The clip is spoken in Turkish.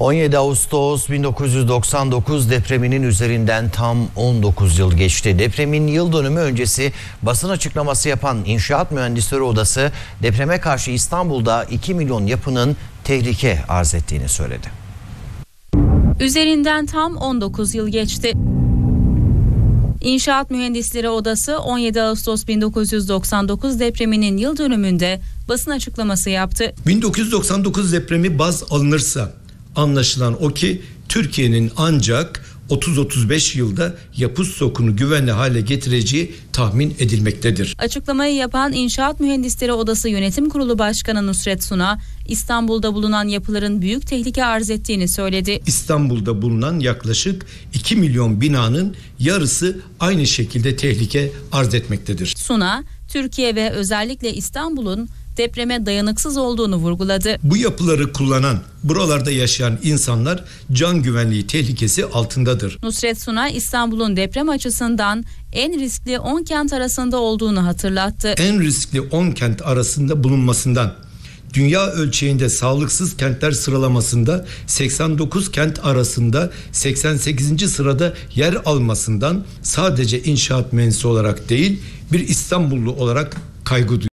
17 Ağustos 1999 depreminin üzerinden tam 19 yıl geçti. Depremin yıl dönümü öncesi basın açıklaması yapan İnşaat Mühendisleri Odası depreme karşı İstanbul'da 2 milyon yapının tehlike arz ettiğini söyledi. Üzerinden tam 19 yıl geçti. İnşaat Mühendisleri Odası 17 Ağustos 1999 depreminin yıl dönümünde basın açıklaması yaptı. 1999 depremi baz alınırsa anlaşılan o ki Türkiye'nin ancak 30-35 yılda yapı stokunu güvenli hale getireceği tahmin edilmektedir. Açıklamayı yapan İnşaat Mühendisleri Odası Yönetim Kurulu Başkanı Nusret Suna, İstanbul'da bulunan yapıların büyük tehlike arz ettiğini söyledi. İstanbul'da bulunan yaklaşık 2 milyon binanın yarısı aynı şekilde tehlike arz etmektedir. Suna, Türkiye ve özellikle İstanbul'un depreme dayanıksız olduğunu vurguladı. Bu yapıları kullanan, buralarda yaşayan insanlar can güvenliği tehlikesi altındadır. Nusret Suna İstanbul'un deprem açısından en riskli 10 kent arasında olduğunu hatırlattı. En riskli 10 kent arasında bulunmasından dünya ölçeğinde sağlıksız kentler sıralamasında 89 kent arasında 88. sırada yer almasından sadece inşaat mühendisi olarak değil bir İstanbullu olarak kaygı duyuyor.